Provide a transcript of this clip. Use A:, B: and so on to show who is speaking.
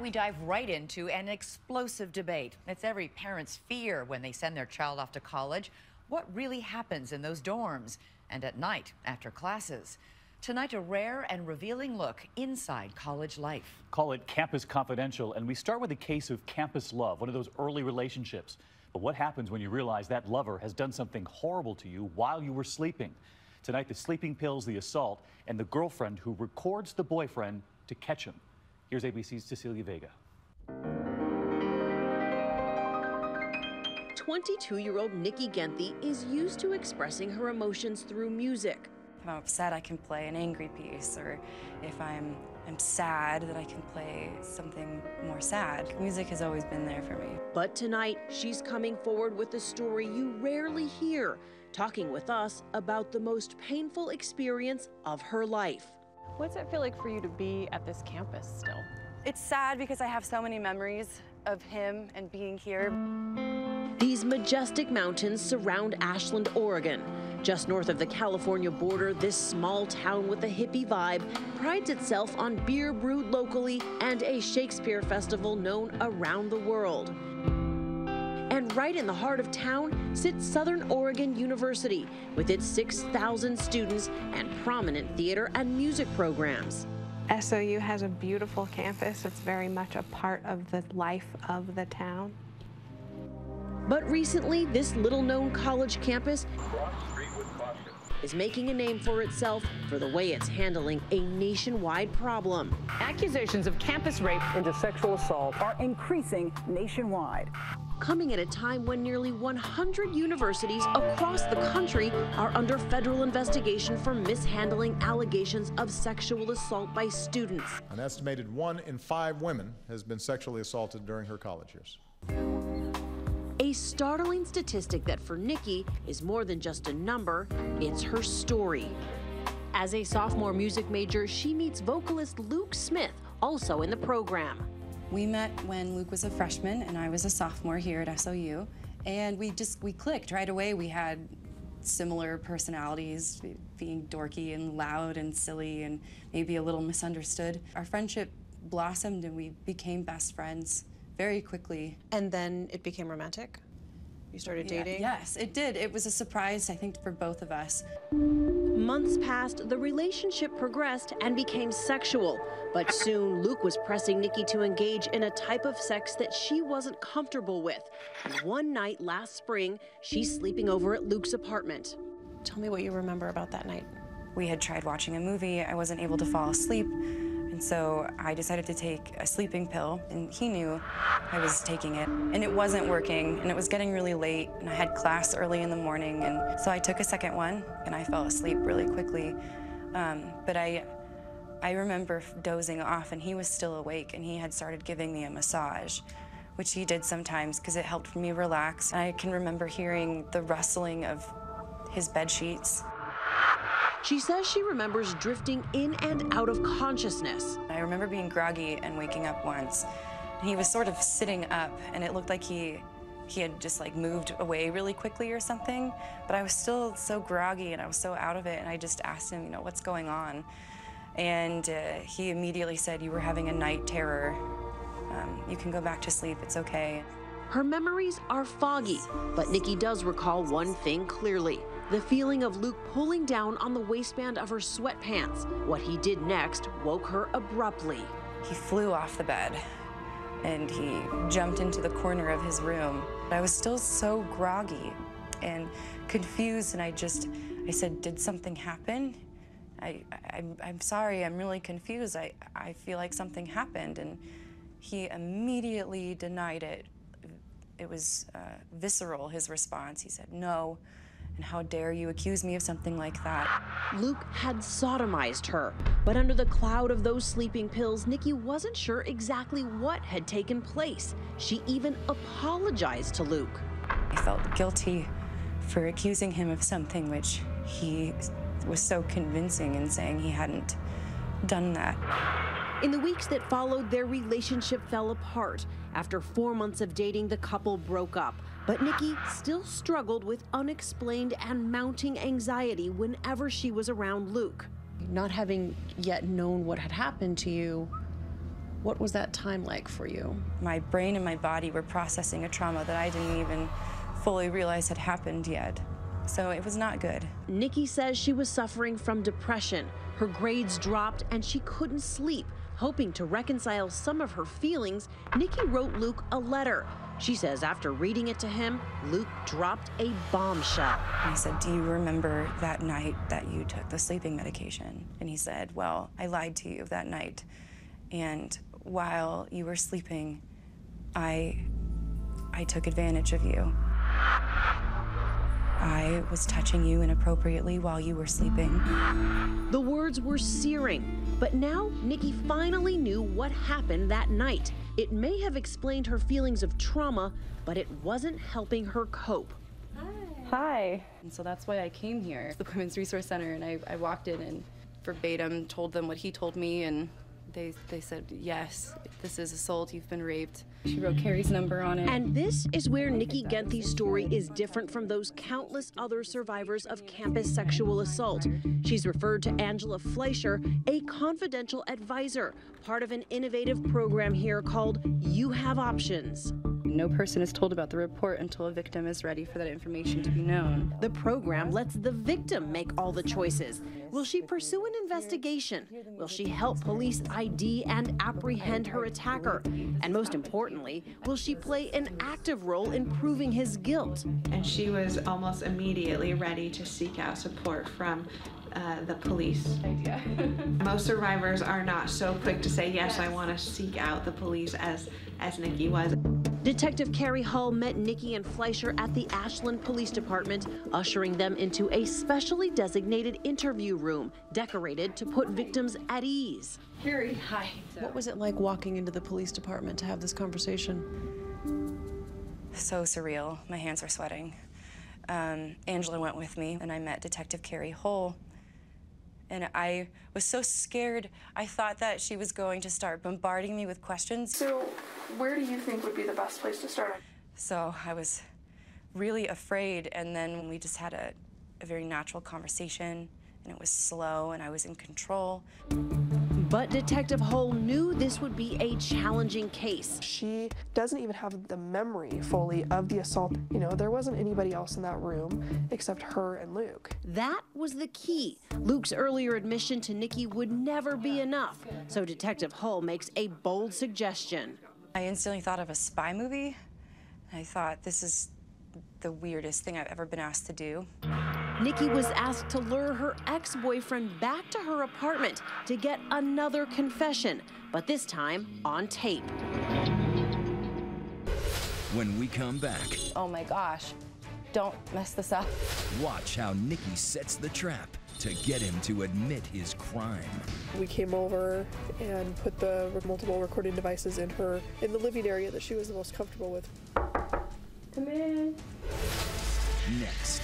A: We dive right into an explosive debate. It's every parent's fear when they send their child off to college. What really happens in those dorms and at night after classes? Tonight, a rare and revealing look inside college life.
B: Call it Campus Confidential, and we start with a case of campus love, one of those early relationships. But what happens when you realize that lover has done something horrible to you while you were sleeping? Tonight, the sleeping pills, the assault, and the girlfriend who records the boyfriend to catch him. Here's ABC's Cecilia Vega.
C: 22 year old Niki Genthe is used to expressing her emotions through music.
D: If I'm upset, I can play an angry piece, or if I'm, I'm sad, that I can play something more sad. Music has always been there for me.
C: But tonight, she's coming forward with a story you rarely hear, talking with us about the most painful experience of her life.
E: What's it feel like for you to be at this campus still?
D: It's sad because I have so many memories of him and being here.
C: These majestic mountains surround Ashland, Oregon. Just north of the California border, this small town with a hippie vibe prides itself on beer brewed locally and a Shakespeare festival known around the world. And right in the heart of town sits Southern Oregon University with its 6,000 students and prominent theater and music programs.
F: SOU has a beautiful campus. It's very much a part of the life of the town.
C: But recently, this little known college campus is making a name for itself for the way it's handling a nationwide problem.
G: Accusations of campus rape into sexual assault are increasing nationwide.
C: Coming at a time when nearly 100 universities across the country are under federal investigation for mishandling allegations of sexual assault by students.
H: An estimated one in five women has been sexually assaulted during her college years.
C: A startling statistic that for Niki is more than just a number, it's her story. As a sophomore music major, she meets vocalist Luke Smith, also in the program.
D: We met when Luke was a freshman and I was a sophomore here at SOU, and we just we clicked right away. We had similar personalities, being dorky and loud and silly and maybe a little misunderstood. Our friendship blossomed and we became best friends very quickly.
I: And then it became romantic? You started dating?
D: Yeah, yes, it did. It was a surprise, I think, for both of us.
C: Months passed, the relationship progressed and became sexual. But soon, Luke was pressing Niki to engage in a type of sex that she wasn't comfortable with. And one night last spring, she's sleeping over at Luke's apartment.
I: Tell me what you remember about that night.
D: We had tried watching a movie. I wasn't able to fall asleep. So I decided to take a sleeping pill, and he knew I was taking it. And it wasn't working, and it was getting really late, and I had class early in the morning. And so I took a second one, and I fell asleep really quickly. Um, but I, I remember dozing off, and he was still awake, and he had started giving me a massage, which he did sometimes because it helped me relax. And I can remember hearing the rustling of his bed sheets
C: she says she remembers drifting in and out of consciousness.
D: I remember being groggy and waking up once. And He was sort of sitting up, and it looked like he he had just like moved away really quickly or something. But I was still so groggy and I was so out of it, and I just asked him, you know, what's going on? And uh, he immediately said, you were having a night terror. Um, you can go back to sleep, it's okay.
C: Her memories are foggy, but Niki does recall one thing clearly the feeling of Luke pulling down on the waistband of her sweatpants. What he did next woke her abruptly.
D: He flew off the bed and he jumped into the corner of his room. I was still so groggy and confused, and I just, I said, Did something happen? I, I, I'm sorry, I'm really confused. I, I feel like something happened. And he immediately denied it. It was uh, visceral, his response. He said, No, and how dare you accuse me of something like that?
C: Luke had sodomized her, but under the cloud of those sleeping pills, Niki wasn't sure exactly what had taken place. She even apologized to Luke.
D: I felt guilty for accusing him of something which he was so convincing in saying he hadn't done that.
C: In the weeks that followed, their relationship fell apart. After four months of dating, the couple broke up. But Niki still struggled with unexplained and mounting anxiety whenever she was around Luke.
I: Not having yet known what had happened to you, What was that time like for you?
D: My brain and my body were processing a trauma that I didn't even fully realize had happened yet. So it was not good.
C: Niki says she was suffering from depression. Her grades dropped and she couldn't sleep. Hoping to reconcile some of her feelings, Niki wrote Luke a letter. She says after reading it to him, Luke dropped a bombshell.
D: I said, Do you remember that night that you took the sleeping medication? And he said, Well, I lied to you that night. And while you were sleeping, I I took advantage of you. I was touching you inappropriately while you were sleeping.
C: The words were searing, but now Niki finally knew what happened that night. It may have explained her feelings of trauma, but it wasn't helping her cope.
D: Hi. Hi. And so that's why I came here, the Women's Resource Center, and I, I walked in and verbatim told them what he told me, and they, they said, yes, this is assault, you've been raped. She wrote Carrie's number on it.
C: And this is where Niki Genthe's story is different from those countless other survivors of campus sexual assault. She's referred to Angela Fleischer, a confidential advisor, part of an innovative program here called You Have Options.
D: No person is told about the report until a victim is ready for that information to be known.
C: The program lets the victim make all the choices. Will she pursue an investigation? Will she help police ID and apprehend her attacker? And most importantly, will she play an active role in proving his guilt?
J: And she was almost immediately ready to seek out support from uh, the police. Most survivors are not so quick to say, yes, I want to seek out the police as, as Niki was.
C: Detective Carrie Hull met Niki and Fleischer at the Ashland Police Department, ushering them into a specially designated interview room decorated to put victims at ease.
D: Carrie, hi.
I: What was it like walking into the police department to have this conversation?
D: So surreal. My hands are sweating. Um, Angela went with me, and I met Detective Carrie Hull. And I was so scared. I thought that she was going to start bombarding me with questions.
K: So, where do you think would be the best place to start?
D: So I was really afraid, and then we just had a, a very natural conversation, and it was slow, and I was in control.
C: But Detective Hull knew this would be a challenging case.
K: She doesn't even have the memory fully of the assault. You know, there wasn't anybody else in that room except her and Luke.
C: That was the key. Luke's earlier admission to Niki would never be enough. So Detective Hull makes a bold suggestion.
D: I instantly thought of a spy movie. I thought, this is the weirdest thing I've ever been asked to do.
C: Niki was asked to lure her ex boyfriend back to her apartment to get another confession, but this time on tape.
L: When we come back,
D: Oh my gosh, don't mess this up.
L: watch how Niki sets the trap to get him to admit his crime.
K: We came over and put the multiple recording devices in her in the living area that she was the most comfortable with.
D: Come in.
L: Next.